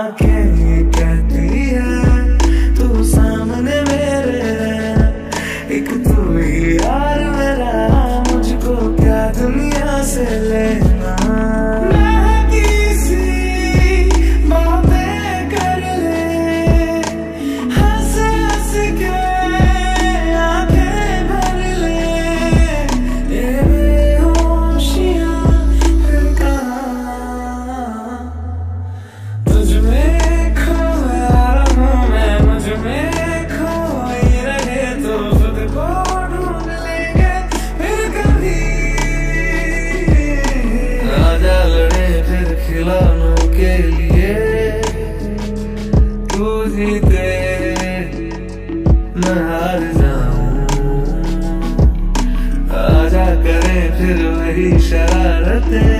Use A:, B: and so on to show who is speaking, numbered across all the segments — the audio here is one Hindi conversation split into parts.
A: आँखें कहती है तू सामने जीते न हार जाऊँ। आजा करें फिर वही शरारतें।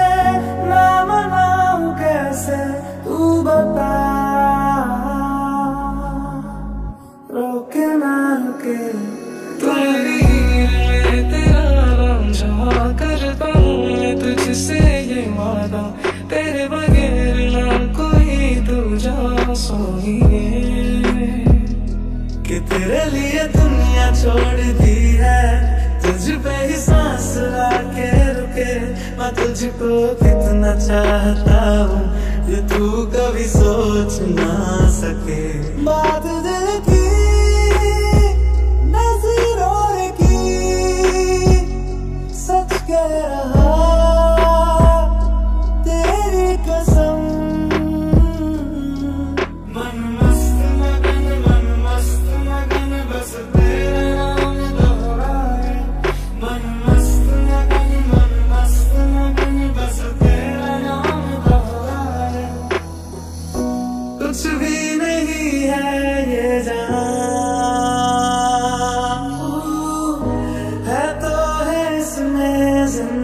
A: छोड़ दी है। तुझ पे ही सांस लाके रुके। मैं तुझको कितना चाहता हूँ, ये तू कभी सोच ना सके। बात दिल की and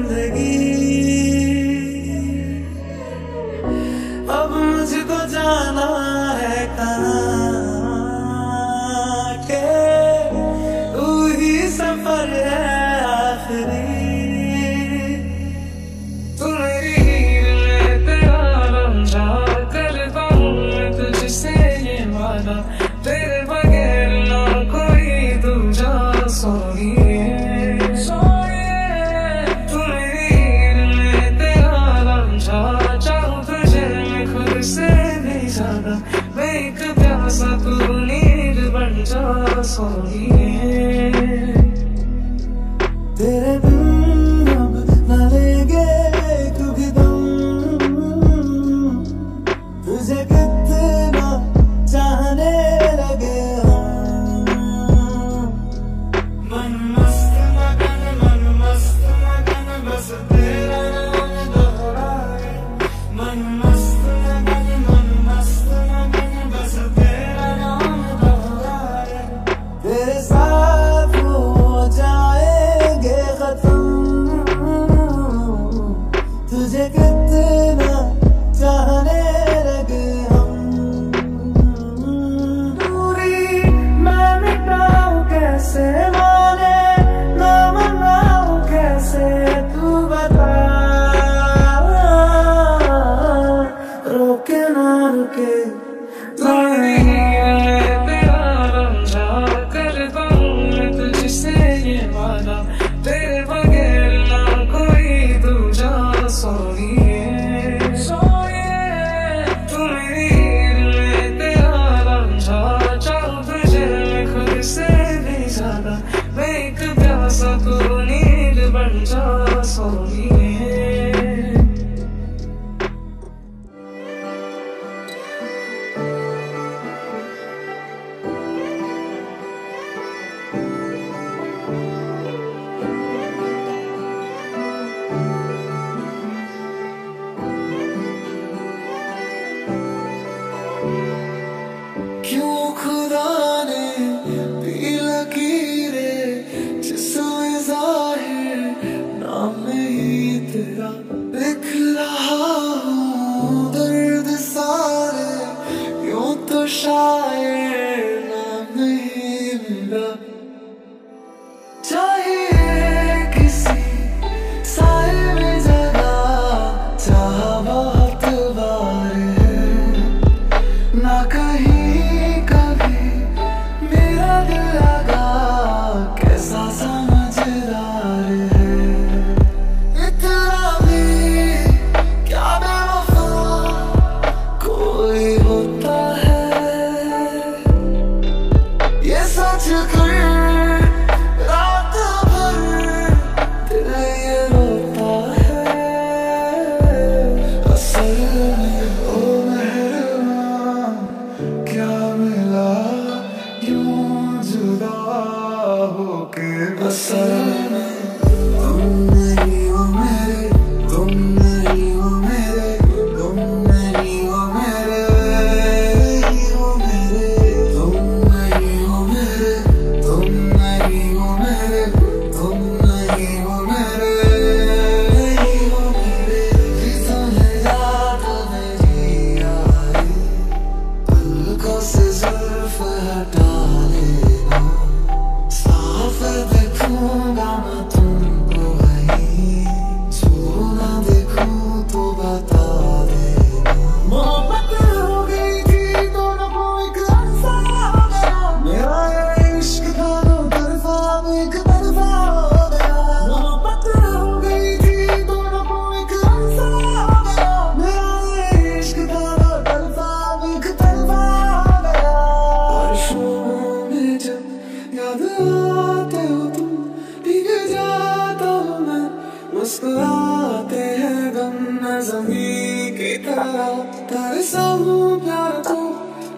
A: मुस्कुराते हैं गम नजमी की तरह। तरसा हूँ प्यार को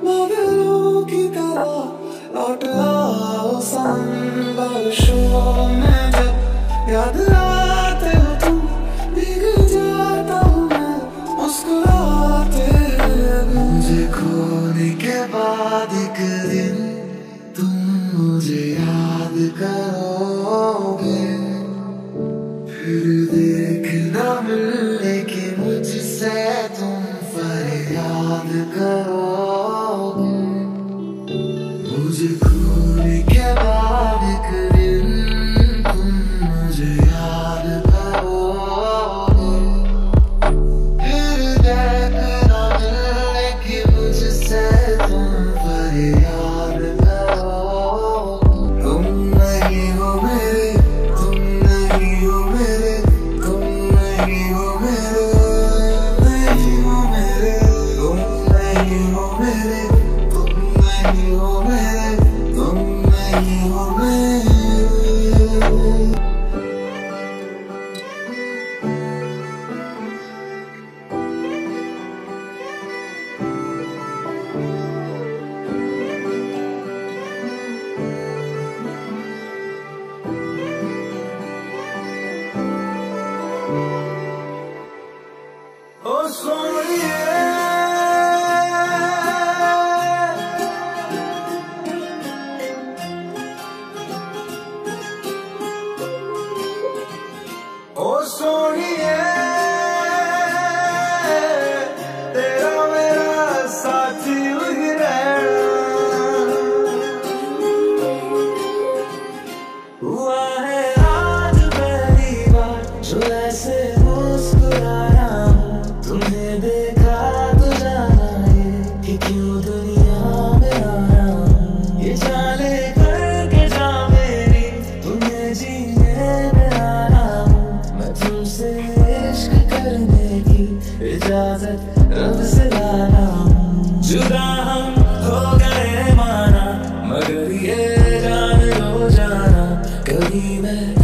A: बादलों की तरह। लौट आओ संबर शो में जब याद आ इश्क करने की इजाज़त रब से लाना। जुदा हम हो गए माना, मगर ये जान हो जाना, कभी मैं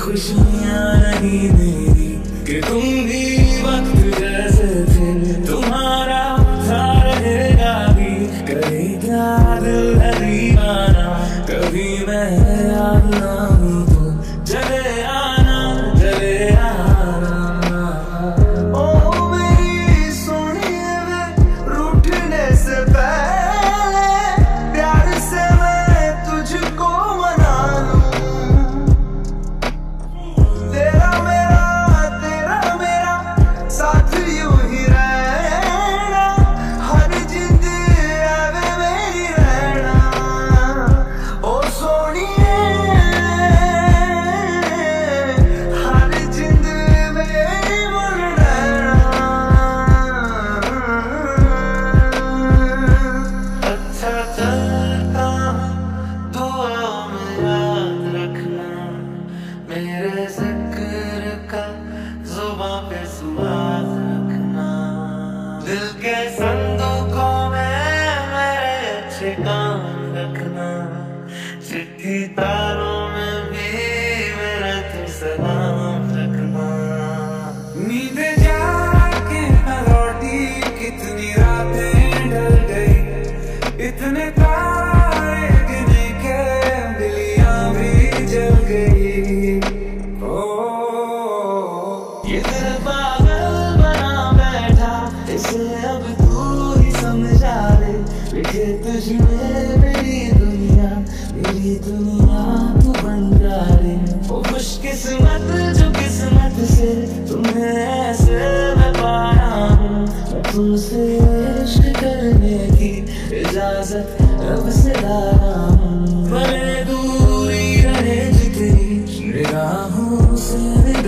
A: खुशियाँ रही मेरी कि तुम भी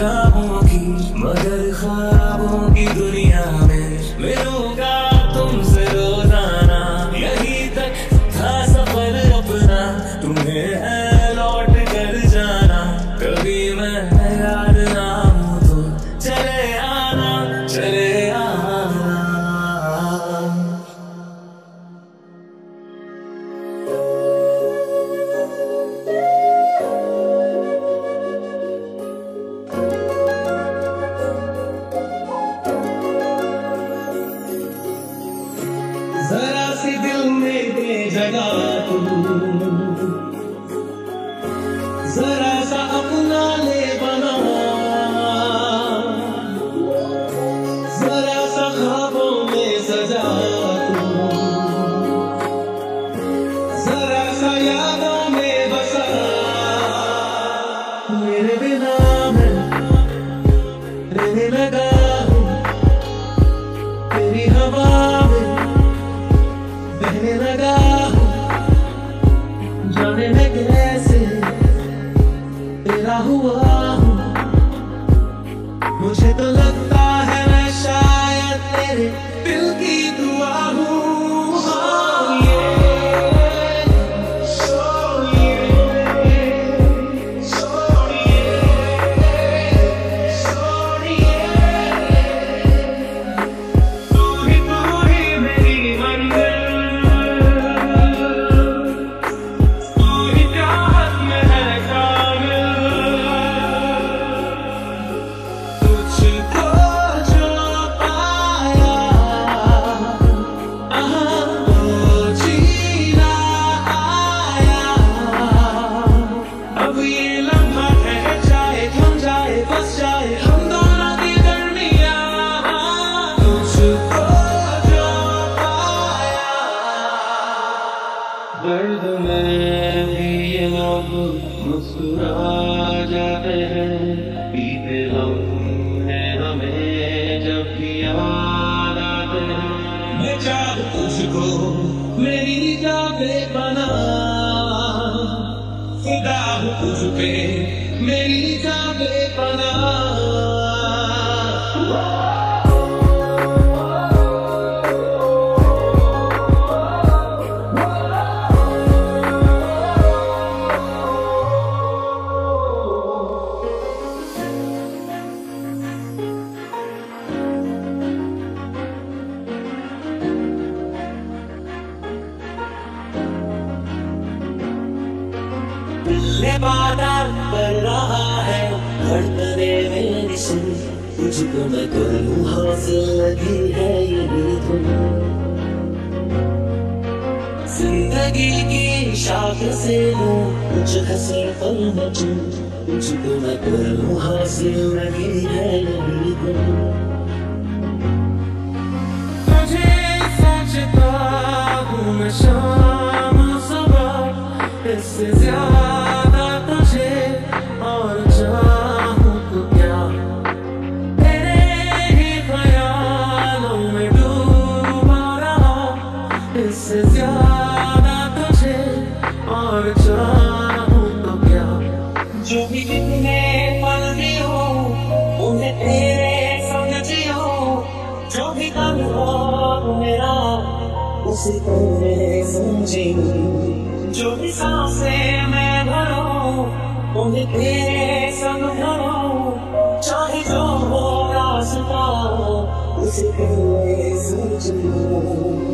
A: निगाहों की मगर ख्वाबों की दुनिया में मेरू तुझको मैं
B: कर लूँ हासिल लगी है यही तुम ज़िंदगी की शाख से लूँ कुछ हसी पल में तुम तुझको मैं कर लूँ हासिल लगी है यही
A: तुम soñar, se से पूरे सूझे
B: जो भी साँसें मैं भरो उन्हें तेरे संग भरो चाहे जो हो रास्ता उसे
A: पूरे सूझे